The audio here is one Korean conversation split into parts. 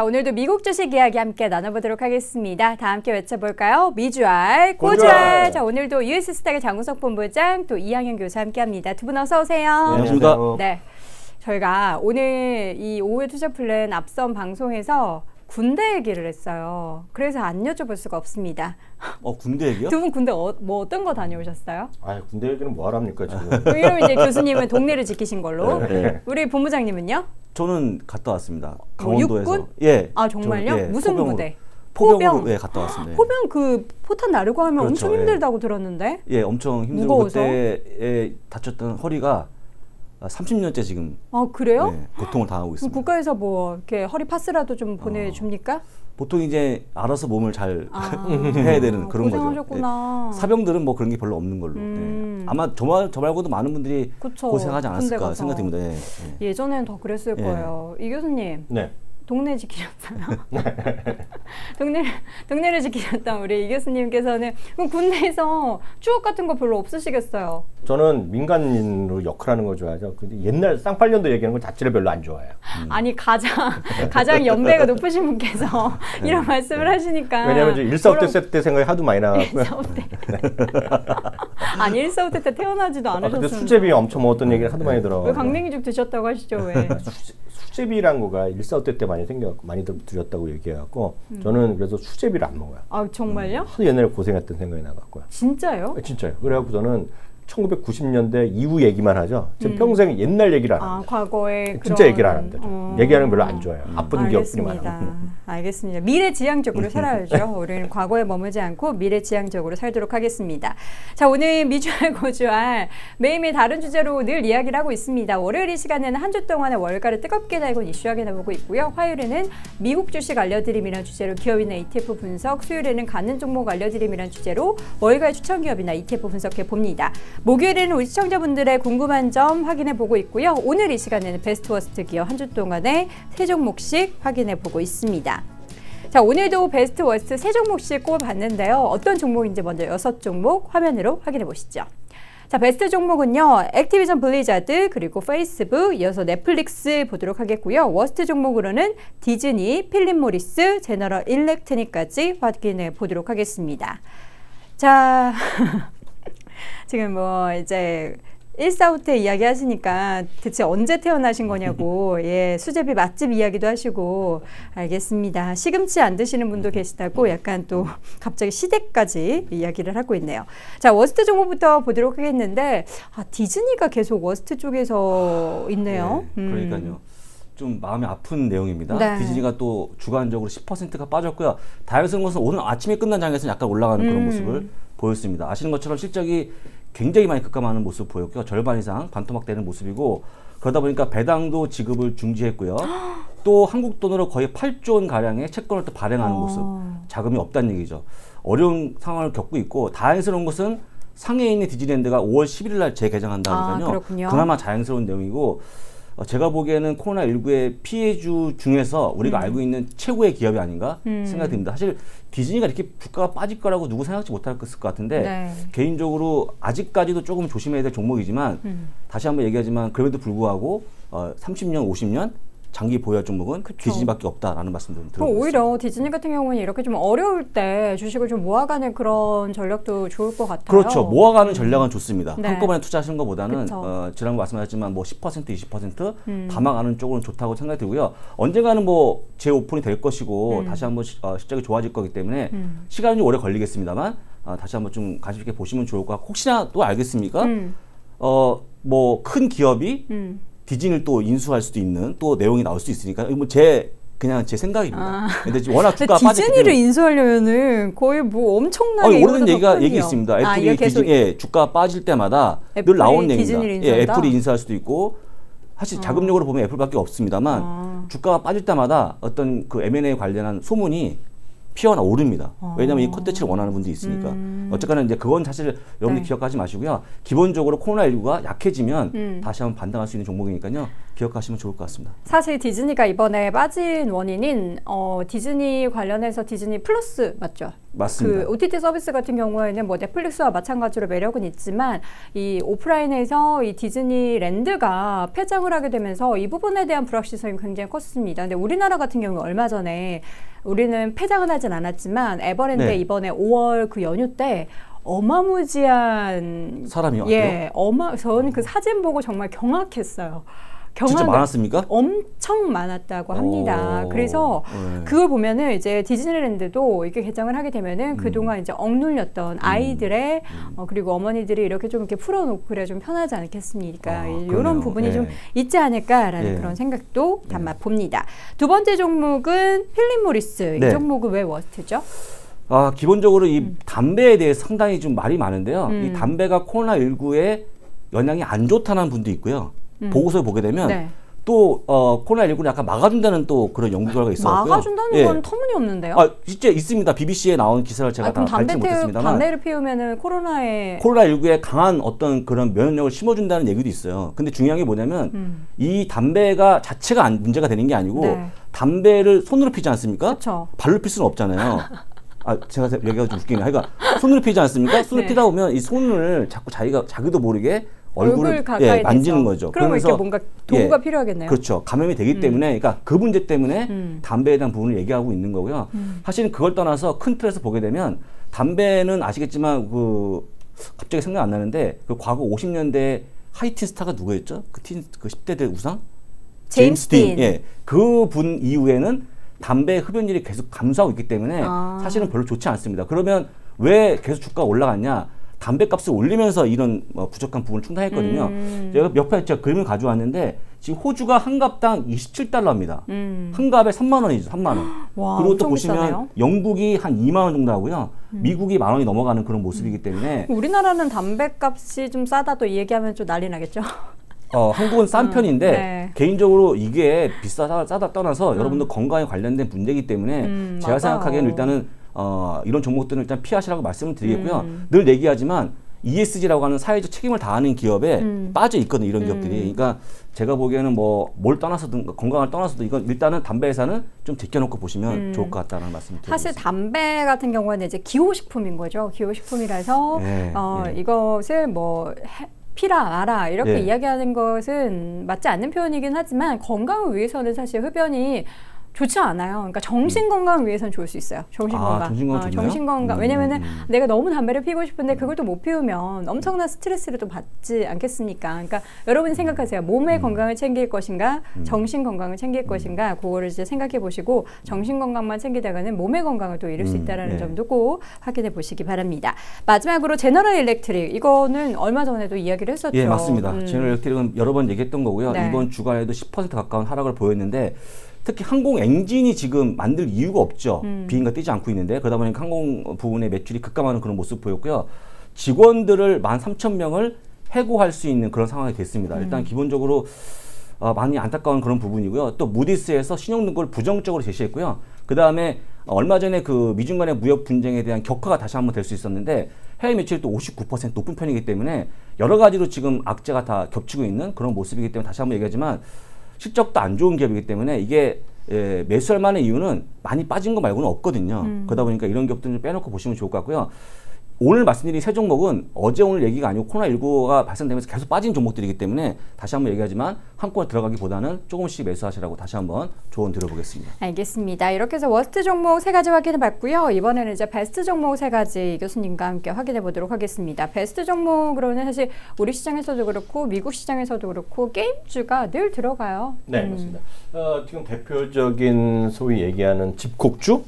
자, 오늘도 미국 주식 이야기 함께 나눠보도록 하겠습니다. 다 함께 외쳐볼까요? 미주알, 고주알. 자, 오늘도 US 스탁의 장우석 본부장 또 이양현 교수 함께 합니다. 두 분 어서 오세요. 안녕하십니까. 네. 저희가 오늘 이 오후의 투자 플랜 앞선 방송에서 군대 얘기를 했어요. 그래서 안 여쭤볼 수가 없습니다. 어 군대 얘기요? 두 분 군대 어, 뭐 어떤 거 다녀오셨어요? 아 군대 얘기는 뭐 하랍니까 지금? 이러면 이제 교수님은 동네를 지키신 걸로. 네. 우리 본부장님은요? 저는 갔다 왔습니다. 뭐 강원도에서. 육군? 예. 아 정말요? 저, 예, 무슨 포병으로, 부대? 포병으로 포병. 예, 갔다 왔습니다. 예. 포병 그 포탄 나르고 하면 그렇죠, 엄청 예. 힘들다고 들었는데. 예, 엄청 힘들고 무거워서? 그때에 다쳤던 허리가 30년째 지금 아 그래요? 예, 고통을 당하고 있습니다. 국가에서 뭐 이렇게 허리 파스라도 좀 보내줍니까? 보통 이제 알아서 몸을 잘 아, 해야 되는 그런 거죠. 고생하셨구나. 예. 사병들은 뭐 그런 게 별로 없는 걸로. 음. 예. 아마 저, 말, 저 말고도 많은 분들이 그쵸. 고생하지 않았을까 듭니다. 예. 예. 예전엔 더 그랬을 예. 거예요. 이 교수님 네. 동네 지키셨어요? 동네 동네를 지키셨던 우리 이 교수님께서는 그럼 군대에서 추억 같은 거 별로 없으시겠어요? 저는 민간인으로 역할하는 거 좋아하죠. 근데 옛날 쌍팔년도 얘기하는 건 자체를 별로 안 좋아해요. 아니 가장 가장 연배가 높으신 분께서 이런 말씀을 하시니까 네. 왜냐하면 이제 일사후퇴 세때 생각이 하도 많이 나갖고요. 일사후퇴 아니 일사후퇴 때 태어나지도 아, 않으셨는데 근데 수제비 엄청 먹었던 얘기를 하도 많이 들어. 왜 강냉이죽 드셨다고 하시죠 왜? 수제 비란 거가 일사후퇴 때 많이 생겨갖고 많이 들- 드셨다고 얘기해갖고 음. 저는 그래서 수제비를 안 먹어요. 아 정말요? 하도 옛날에 고생했던 생각이 나갖고요. 진짜요? 아, 진짜요. 그래갖고 저는 1990년대 이후 얘기만 하죠. 제 평생 옛날 얘기를 안 음. 아 합니다. 과거에 진짜 그런- 얘기를 안 합니다. 저. 어. 얘기하는 거 별로 안 좋아해요. 아픈 기억뿐이 알겠습니다. 많아요. 알겠습니다. 미래지향적으로 살아야죠. 우리는 과거에 머물지 않고 미래지향적으로 살도록 하겠습니다. 자, 오늘 미주알 고주알 매일매일 다른 주제로 늘 이야기를 하고 있습니다. 월요일 이 시간에는 한 주 동안의 월가를 뜨겁게 달군 이슈 확인해보고 있고요. 화요일에는 미국 주식 알려드림이라는 주제로 기업이나 ETF 분석, 수요일에는 가는 종목 알려드림이라는 주제로 월가의 추천 기업이나 ETF 분석해 봅니다. 목요일에는 우리 시청자분들의 궁금한 점 확인해 보고 있고요. 오늘 이 시간에는 베스트 worst 기업 한 주 동안의 세 종목씩 확인해 보고 있습니다. 자, 오늘도 베스트 worst 세 종목씩 꼽아봤는데요. 어떤 종목인지 먼저 여섯 종목 화면으로 확인해 보시죠. 자, 베스트 종목은요. 액티비전 블리자드 그리고 페이스북 이어서 넷플릭스 보도록 하겠고요. worst 종목으로는 디즈니, 필립 모리스, 제너럴 일렉트릭까지 확인해 보도록 하겠습니다. 자, 지금 뭐 이제 일사후퇴 이야기 하시니까 대체 언제 태어나신 거냐고 예 수제비 맛집 이야기도 하시고 알겠습니다 시금치 안 드시는 분도 계시다고 약간 또 갑자기 시대까지 이야기를 하고 있네요 자 worst 종목부터 보도록 하겠는데 아 디즈니가 계속 worst 쪽에서 있네요 네, 음. 그러니까요. 좀 마음이 아픈 내용입니다. 네. 디즈니가 또 주간적으로 10%가 빠졌고요. 다행스러운 것은 오늘 아침에 끝난 장에서는 약간 올라가는 그런 음. 모습을 보였습니다. 아시는 것처럼 실적이 굉장히 많이 급감하는 모습을 보였고요. 절반 이상 반토막되는 모습이고 그러다 보니까 배당도 지급을 중지했고요. 또 한국 돈으로 거의 8조 원 가량의 채권을 또 발행하는 어. 모습. 자금이 없다는 얘기죠. 어려운 상황을 겪고 있고 다행스러운 것은 상해에 있는 디즈니랜드가 5월 11일 날 재개장한다 아. 그나마 자연스러운 내용이고 어, 제가 보기에는 코로나19의 피해주 중에서 우리가 음. 알고 있는 최고의 기업이 아닌가 생각이 듭니다. 사실 디즈니가 이렇게 주가가 빠질 거라고 누구 생각지 못할 것 같은데 네. 개인적으로 아직까지도 조금 조심해야 될 종목이지만 음. 다시 한번 얘기하지만 그럼에도 불구하고 어, 30년, 50년 장기 보유할 종목은 그쵸. 디즈니밖에 없다라는 말씀도 그럼 드리고 있습니다. 오히려 디즈니 같은 경우는 이렇게 좀 어려울 때 주식을 좀 모아가는 그런 전략도 좋을 것 같아요. 그렇죠. 모아가는 전략은 좋습니다. 네. 한꺼번에 투자하시는 것보다는 그쵸. 어, 지난번 말씀하셨지만 뭐 10%, 20% 음. 담아가는 쪽으로는 좋다고 생각이 들고요. 언젠가는 뭐 재오픈이 될 것이고 음. 다시 한번 시, 어, 실적이 좋아질 거기 때문에 음. 시간은 좀 오래 걸리겠습니다만 어, 다시 한번 좀 관심 있게 보시면 좋을 것 같고 혹시나 또 알겠습니까? 음. 어, 뭐 큰 기업이 음. 디즈니를 또 인수할 수도 있는 또 내용이 나올 수 있으니까 뭐제 그냥 제 생각입니다. 아. 근데 지금 워낙 주가가 빠졌기 디즈니를 인수하려면은 거의 뭐 엄청나게 아니, 오래된 얘기가 더 얘기. 있습니다. 아, 애플이 계속 디즈니, 예, 주가 빠질 때마다 늘 나온 얘기입니다. 예? 애플이 인수할 수도 있고 사실 자금력으로 보면 애플밖에 없습니다만 아. 주가가 빠질 때마다 어떤 그 M&A 관련한 소문이 피어나 오릅니다. 어. 왜냐하면 이 콘텐츠를 원하는 분들이 있으니까. 음. 어쨌거나 이제 그건 사실 여러분들 네. 기억하지 마시고요. 기본적으로 코로나19가 약해지면 음. 다시 한번 반등할 수 있는 종목이니까요. 기억하시면 좋을 것 같습니다. 사실 디즈니가 이번에 빠진 원인인 어, 디즈니 관련해서 디즈니 플러스 맞죠? 맞습니다. 그 OTT 서비스 같은 경우에는 뭐 넷플릭스와 마찬가지로 매력은 있지만 이 오프라인에서 이 디즈니랜드가 폐장을 하게 되면서 이 부분에 대한 불확실성이 굉장히 컸습니다. 근데 우리나라 같은 경우 얼마 전에 우리는 폐장은 하진 않았지만 에버랜드 네. 이번에 5월 그 연휴 때 어마무지한 사람이 왔대요. 예, 어마 저는 그 사진 보고 정말 경악했어요. 진짜 많았습니까? 엄청 많았다고 합니다. 오. 그래서 네. 그걸 보면은 이제 디즈니랜드도 이렇게 개장을 하게 음. 되면은 그동안 이제 억눌렸던 아이들의 어, 그리고 어머니들이 이렇게 좀 이렇게 풀어놓고 그래 좀 편하지 않겠습니까? 아, 이런. 부분이 예. 좀 있지 않을까라는 예. 그런 생각도 담아 봅니다. 두 번째 종목은 필립 모리스. 이 네. 종목은 왜 worst죠? 아, 기본적으로 이 담배에 대해 상당히 좀 말이 많은데요. 음. 이 담배가 코로나19에 영향이 안 좋다는 분도 있고요. 보고서를 보게 되면 음. 네. 또 어, 코로나19를 약간 막아준다는 또 그런 연구 결과가 있어요. 막아준다는 건 터무니없는데요. 아, 진짜 있습니다. BBC에 나온 기사를 제가 아, 다 담배 못했습니다만 담배를 피우면은 코로나에 코로나19에 강한 어떤 그런 면역력을 심어준다는 얘기도 있어요. 근데 중요한 게 뭐냐면 음. 이 담배가 자체가 안- 문제가 되는 게 아니고 네. 담배를 손으로 피지 않습니까? 그쵸. 발로 필 수는 없잖아요. 아, 제가 얘기가 좀 웃기네. 하여간 손으로 피지 않습니까? 손으로 네. 피다 보면 이 손을 자꾸 자기가 자기도 모르게 얼굴을 얼굴 가까이 예, 만지는 대서. 거죠. 그러면 이렇게 뭔가 도구가 예, 필요하겠네요. 그렇죠. 감염이 되기 때문에, 그러니까 그 문제 때문에 음. 담배에 대한 부분을 얘기하고 있는 거고요. 사실은 그걸 떠나서 큰 틀에서 보게 되면 담배는 아시겠지만 그 갑자기 생각 안 나는데 그 과거 50년대 하이틴 스타가 누구였죠? 그 팀, 그 10대들 우상? 제임스 딘. 예. 그 분 이후에는 담배 흡연율이 계속 감소하고 있기 때문에 아. 사실은 별로 좋지 않습니다. 그러면 왜 계속 주가가 올라갔냐? 담배 값을 올리면서 이런 뭐 부족한 부분을 충당했거든요. 음. 제가 옆에 제가 그림을 가져왔는데 지금 호주가 한 갑당 27달러입니다. 음. 한 갑에 3만 원이죠. 3만 원. 와, 그리고 또 보시면 비싸네요. 음. 영국이 한 2만 원 정도 하고요. 미국이 만 원이 넘어가는 그런 모습이기 때문에 우리나라는 담배값이 좀 싸다도 이 얘기하면 좀 난리 나겠죠. 어, 한국은 싼 편인데 네. 개인적으로 이게 비싸다 싸다 떠나서 여러분들 건강에 관련된 문제이기 때문에 음, 제가 맞아요. 생각하기에는 일단은 어, 이런 종목들은 일단 피하시라고 말씀을 드리겠고요. 음. 늘 얘기하지만 ESG라고 하는 사회적 책임을 다하는 기업에 음. 빠져 있거든요. 이런 기업들이. 그러니까 제가 보기에는 뭐 뭘 떠나서든 건강을 떠나서도 이건 일단은 담배 회사는 좀 제껴놓고 보시면 좋을 것 같다는 말씀을 드리겠습니다. 음. 사실 담배 같은 경우는 이제 기호식품인 거죠. 기호식품이라서 네, 어, 네. 이것을 뭐 해- 피라 마라 이렇게 네. 이야기하는 것은 맞지 않는 표현이긴 하지만 건강을 위해서는 사실 흡연이 좋지 않아요. 그러니까 정신 건강을 위해서는 좋을 수 있어요. 정신 아, 건강. 정신 건강 어? 정신 건강. 음, 왜냐면은 음, 음. 내가 너무 담배를 피고 싶은데 그걸 또 못 피우면 엄청난 스트레스를 또 받지 않겠습니까? 그러니까 여러분이 생각하세요. 몸의 음. 건강을 챙길 것인가, 정신 건강을 챙길 것인가, 그거를 이제 생각해 보시고 정신 건강만 챙기다가는 몸의 건강을 또 잃을 수 음, 있다라는 네. 점도 꼭 확인해 보시기 바랍니다. 마지막으로 제너럴 일렉트릭 이거는 얼마 전에도 이야기를 했었죠. 예, 맞습니다. 음. 제너럴 일렉트릭은 여러 번 얘기했던 거고요. 네. 이번 주간에도 10% 가까운 하락을 보였는데 특히 항공 엔진이 지금 만들 이유가 없죠. 음. 비행가 뛰지 않고 있는데 그러다 보니까 항공 부분의 매출이 급감하는 그런 모습 보였고요. 직원들을 13,000명을 해고할 수 있는 그런 상황이 됐습니다. 음. 일단 기본적으로 어, 많이 안타까운 그런 부분이고요. 또 무디스에서 신용등급을 부정적으로 제시했고요. 그 다음에 얼마 전에 그 미중 간의 무역 분쟁에 대한 격화가 다시 한번 될 수 있었는데 해외 매출이 또59% 높은 편이기 때문에 여러 가지로 지금 악재가 다 겹치고 있는 그런 모습이기 때문에 다시 한번 얘기하지만 실적도 안 좋은 기업이기 때문에 이게 예, 매수할 만한 이유는 많이 빠진 거 말고는 없거든요. 그러다 보니까 이런 기업들을 좀 빼놓고 보시면 좋을 것 같고요. 오늘 말씀드린 세 종목은 어제 오늘 얘기가 아니고 코로나19가 발생되면서 계속 빠진 종목들이기 때문에 다시 한번 얘기하지만 한꺼번에 들어가기보다는 조금씩 매수하시라고 다시 한번 조언 드려보겠습니다. 알겠습니다. 이렇게 해서 worst 종목 세 가지 확인해 봤고요. 이번에는 이제 베스트 종목 세 가지 이 교수님과 함께 확인해 보도록 하겠습니다. 베스트 종목으로는 사실 우리 시장에서도 그렇고 미국 시장에서도 그렇고 게임주가 늘 들어가요. 네, 맞습니다. 어, 지금 대표적인 소위 얘기하는 집콕주로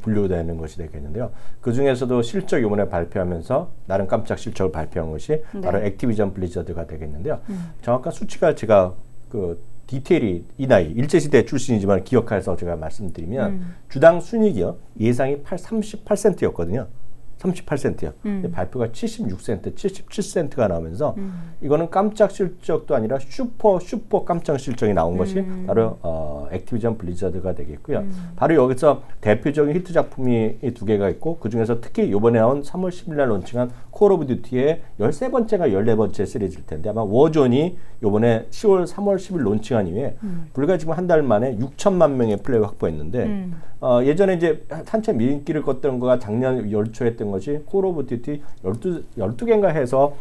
분류되는 것이 되겠는데요. 그 중에서도 실적 이번에 발표하면서 나름 깜짝 실적을 발표한 것이 바로 액티비전 블리자드가 되겠는데요. 정확한 수치가 제가 그 디테일이 이 나이 일제시대 출신이지만 기억해서 제가 말씀드리면 주당 순이익이요 예상이 8, 38센트였거든요. 38센트요. 음. 발표가 76센트, 77센트가 나오면서 음. 이거는 깜짝 실적도 아니라 슈퍼 슈퍼 깜짝 실적이 나온 것이 음. 바로 어, 액티비전 블리자드가 되겠고요. 바로 여기서 대표적인 히트 작품이 이두 개가 있고 그 중에서 특히 이번에 나온 3월 10일 날 론칭한 콜 오브 듀티의 13번째가 14번째 시리즈일 텐데 아마 워존이 이번에 10월 3월 10일 론칭한 이후에 불과 지금 한 달 만에 6천만 명의 플레이를 확보했는데 음. 어, 예전에 이제 한참 인기를 껐던 거가 작년 열초했던 것이 콜 오브 듀티 12, 12개인가 해서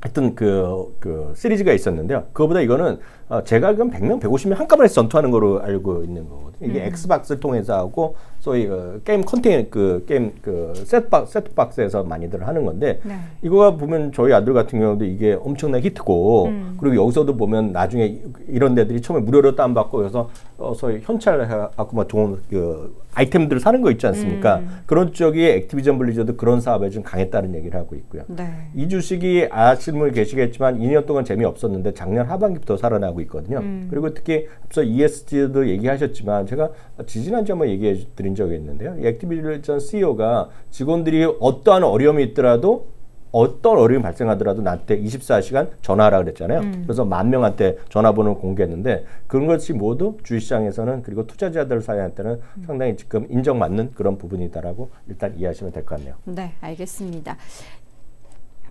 하여튼 그, 그 시리즈가 있었는데요. 그거보다 이거는 어, 제가 알기로는 100명, 150명 한꺼번에 전투하는 거로 알고 있는 거거든요. 이게 엑스박스를 통해서 하고 소위 그 게임 컨테이너 그 게임 그 세트박 세트박스에서 많이들 하는 건데 네. 이거가 보면 저희 아들 같은 경우도 이게 엄청난 히트고 음. 그리고 여기서도 보면 나중에 이런 데들이 처음에 무료로 다운받고 그래서 어, 소위 현찰해갖고 막 좋은 그 아이템들을 사는 거 있지 않습니까? 음. 그런 쪽이 액티비전 블리자드 그런 사업에 좀 강했다는 얘기를 하고 있고요. 네. 이 주식이 분 계시겠지만 2년 동안 재미없었는데 작년 하반기부터 살아나고 있거든요. 음. 그리고 특히 앞서 ESG도 얘기하셨지만 제가 지지난주에 한번 얘기해 드린 적이 있는데요. 이 액티비전 CEO가 직원들이 어떠한 어려움이 있더라도 어떤 어려움이 발생하더라도 나한테 24시간 전화하라 그랬잖아요. 음. 그래서 만 명한테 전화번호를 공개했는데 그런 것이 모두 주식시장에서는 그리고 투자자들 사이한테는 음. 상당히 지금 인정받는 그런 부분이다라고 일단 이해하시면 될 것 같네요. 네, 알겠습니다.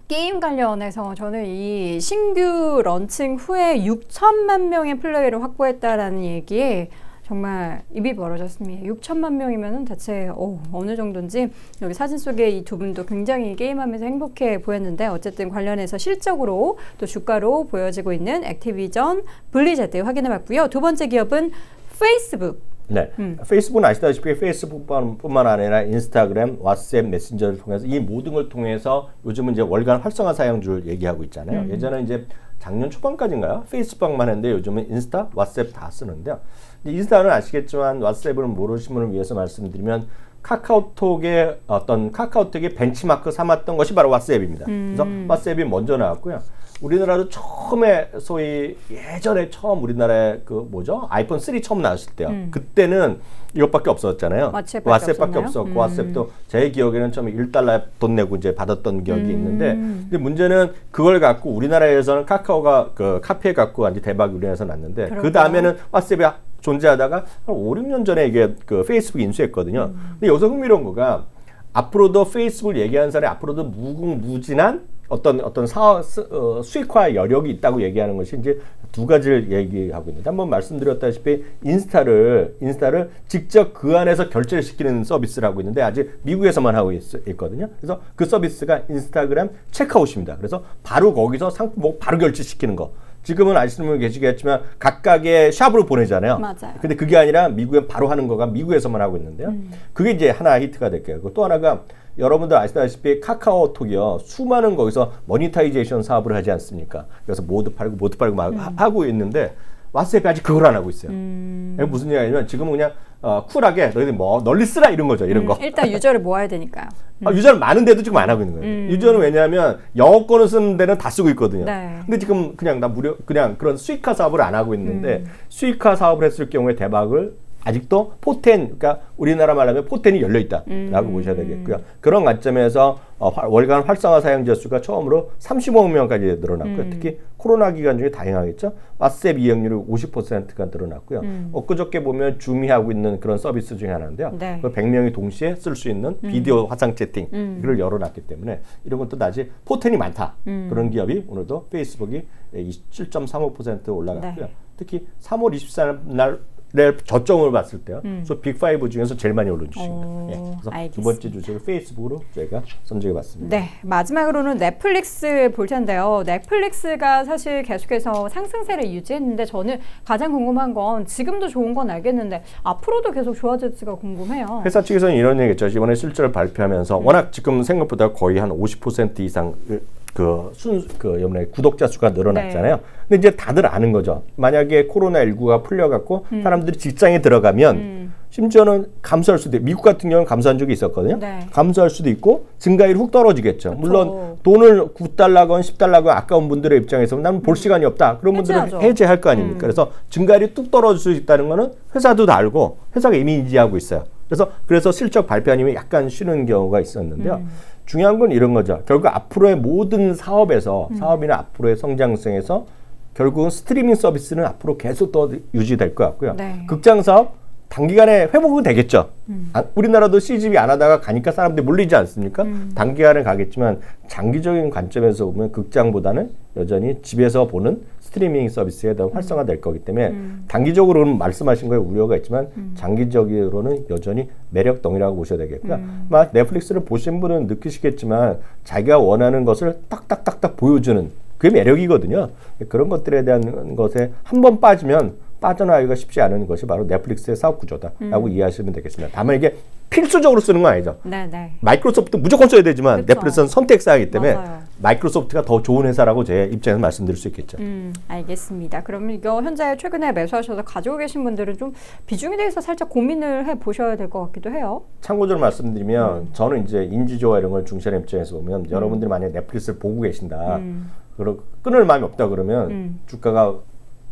게임 관련해서 저는 이 신규 런칭 후에 6천만 명의 플레이어를 확보했다라는 얘기에 정말 입이 벌어졌습니다. 6천만 명이면 대체 어, 어느 정도인지 여기 사진 속에 이 두 분도 굉장히 게임하면서 행복해 보였는데 어쨌든 관련해서 실적으로 또 주가로 보여지고 있는 액티비전 블리자드 확인해 봤고요. 두 번째 기업은 페이스북. 네. 음. 페이스북은 아시다시피 페이스북뿐만 아니라 인스타그램, 왓츠앱, 메신저를 통해서 이 모든 걸 통해서 요즘은 이제 월간 활성화 사용주를 얘기하고 있잖아요. 음. 예전에 이제 작년 초반까지인가요? 페이스북만 했는데 요즘은 인스타, 왓츠앱 다 쓰는데요. 인스타는 아시겠지만 왓츠앱을 모르시는 분을 위해서 말씀드리면 카카오톡의 어떤 카카오톡의 벤치마크 삼았던 것이 바로 왓츠앱입니다. 그래서 왓츠앱이 먼저 나왔고요. 우리나라도 처음에 소위 예전에 처음 우리나라에 그 뭐죠 아이폰 3 처음 나왔을 때요. 그때는 이것밖에 없었잖아요. 왓츠앱밖에? 없었고 왓츠앱도 제 기억에는 처음에 1달러 돈 내고 이제 받았던 기억이 음. 있는데 근데 문제는 그걸 갖고 우리나라에서는 카카오가 그 카피해 갖고 이제 대박이 우리나라에서 났는데 그. 다음에는 왓츠앱이 존재하다가 한 5, 6년 전에 이게 그 페이스북 인수했거든요. 음. 근데 여기서 흥미로운 거가 앞으로도 페이스북을 얘기하는 사람이 앞으로도 무궁무진한 어떤 어떤 사 수- 어, 수익화 여력이 있다고 얘기하는 것이 이제 두 가지를 얘기하고 있는데 한번 말씀드렸다시피 인스타를 인스타를 직접 그 안에서 결제를 시키는 서비스를 하고 있는데 아직 미국에서만 하고 있, 거든요 그래서 그 서비스가 인스타그램 체크아웃입니다. 그래서 바로 거기서 상품 뭐 바로 결제시키는 거. 지금은 아시는 분 계시겠지만 각각의 샵으로 보내잖아요. 맞아요. 근데 그게 아니라 미국엔 바로 하는 거가 미국에서만 하고 있는데요. 그게 이제 하나 히트가 될게요. 또 하나가 여러분들 아시다시피 카카오톡이요 수많은 거기서 monetization 사업을 하지 않습니까? 그래서 뭐도 팔고 뭐도 팔고 막 하- 하고 있는데 왓츠앱이 아직 그걸 안 하고 있어요. 이게 무슨 얘기냐면 지금은 그냥 어, 쿨하게 너희들 뭐 널리 쓰라 이런 거죠. 이런 거. 음, 일단 유저를 모아야 되니까요. 아, 유저는 많은데도 지금 안 하고 있는 거예요. 유저는 왜냐하면 영어권을 쓰는 데는 다 쓰고 있거든요. 네. 근데 지금 그냥 나 무료 그냥 그런 수익화 사업을 안 하고 있는데 음. 수익화 사업을 했을 경우에 대박을 아직도 포텐 그러니까 우리나라 말하면 포텐이 열려 있다라고 음. 보셔야 되겠고요. 그런 관점에서 어, 화- 월간 활성화 사용자 수가 처음으로 35억 명까지 늘어났고요. 음. 특히 코로나 기간 중에 다행하겠죠. 왓츠앱 이용률이 50%가 늘어났고요. 음. 엊그저께 보면 줌이 하고 있는 그런 서비스 중에 하나인데요. 네. 그 100명이 동시에 쓸 수 있는 비디오 화상 채팅 이걸 열어놨기 때문에 이런 것도 낮이 포텐이 많다. 그런 기업이 오늘도 페이스북이 7.35% 올라갔고요. 네. 특히 3월 24일 날 저점을 봤을 때요. 그래서 빅5 중에서 제일 많이 오른 주식입니다. 오, 예, 그래서 두 알겠습니다. 번째 주식을 페이스북으로 저희가 선정해 봤습니다. 네, 마지막으로는 넷플릭스 볼 텐데요. 넷플릭스가 사실 계속해서 상승세를 유지했는데 저는 가장 궁금한 건 지금도 좋은 건 알겠는데 앞으로도 계속 좋아질지가 궁금해요. 회사 측에서는 이런 얘기했죠. 이번에 실적을 발표하면서 워낙 지금 생각보다 거의 한 50% 이상 그 순, 그, 이번에 구독자 수가 늘어났잖아요. 근데 이제 다들 아는 거죠. 만약에 코로나19가 풀려갖고 사람들이 직장에 들어가면 심지어는 감소할 수도 있고, 미국 같은 경우는 감소한 적이 있었거든요. 네. 감소할 수도 있고, 증가율이 훅 떨어지겠죠. 물론 돈을 9달러건 10달러건 아까운 분들의 입장에서 나는 볼 시간이 없다. 그런 분들은 해지하죠. 해제할 거 아닙니까? 그래서 증가율이 뚝 떨어질 수 있다는 거는 회사도 다 알고 회사가 이미 인지하고 있어요. 그래서 그래서 실적 발표 아니면 약간 쉬는 경우가 있었는데요. 음. 중요한 건 이런 거죠. 결국 앞으로의 모든 사업에서 음. 사업이나 앞으로의 성장성에서 결국은 스트리밍 서비스는 앞으로 계속 더 유지될 것 같고요. 네. 극장 사업 단기간에 회복은 되겠죠. 음. 아, 우리나라도 CGV 안 하다가 가니까 사람들이 몰리지 않습니까? 음. 단기간에 가겠지만 장기적인 관점에서 보면 극장보다는 여전히 집에서 보는 스트리밍 서비스에 더 활성화될 거기 때문에 음. 단기적으로는 말씀하신 거에 우려가 있지만 장기적으로는 여전히 매력덩이라고 보셔야 되겠고요. 음. 막 넷플릭스를 보신 분은 느끼시겠지만 자기가 원하는 것을 딱딱딱딱 보여주는 그게 매력이거든요. 그런 것들에 대한 것에 한 번 빠지면 빠져나가기가 쉽지 않은 것이 바로 넷플릭스의 사업 구조다라고 음. 이해하시면 되겠습니다. 다만 이게 필수적으로 쓰는 건 아니죠. 네, 네. 마이크로소프트 무조건 써야 되지만 그쵸. 넷플릭스는 선택 사항이기 때문에 맞아요. 마이크로소프트가 더 좋은 회사라고 제 입장에서 말씀드릴 수 있겠죠. 음, 알겠습니다. 그러면 이거 현재 최근에 매수하셔서 가지고 계신 분들은 좀 비중에 대해서 살짝 고민을 해 보셔야 될 것 같기도 해요. 참고적으로 말씀드리면 음. 저는 이제 인지조화 이런 걸 중시하는 입장에서 보면 여러분들이 만약에 넷플릭스를 보고 계신다. 음. 그리고 끊을 마음이 없다 그러면 음. 주가가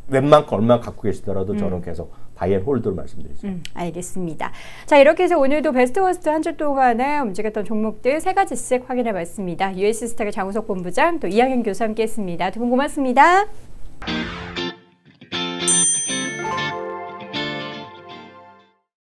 웬만큼 얼마 갖고 계시더라도 저는 계속 buy and hold로 말씀드리죠. 음, 알겠습니다. 자, 이렇게 해서 오늘도 베스트 worst 한 주 동안에 움직였던 종목들 세 가지씩 확인해 봤습니다. US스탁의 장우석 본부장 또 이양현 교수 함께 했습니다. 두 분 고맙습니다.